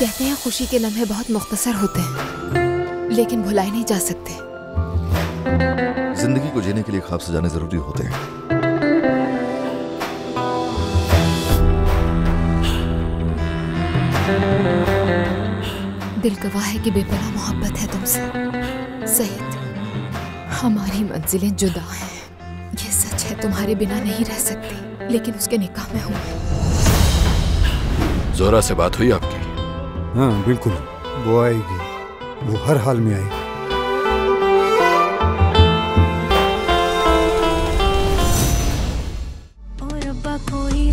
कहते हैं खुशी के लम्हे बहुत मुख्तसर होते हैं लेकिन भुलाए नहीं जा सकते। ज़िंदगी को जीने के लिए ख्वाब सजाने ज़रूरी होते हैं। दिल गवाह है कि बेपना मोहब्बत है तुमसे। सहित हमारी मंजिलें जुदा हैं। ये सच है तुम्हारे बिना नहीं रह सकती लेकिन उसके निकाह में हूँ जोरा से बात हुई आपकी? हाँ बिल्कुल। वो आएगी। वो हर हाल में आएगी। कोई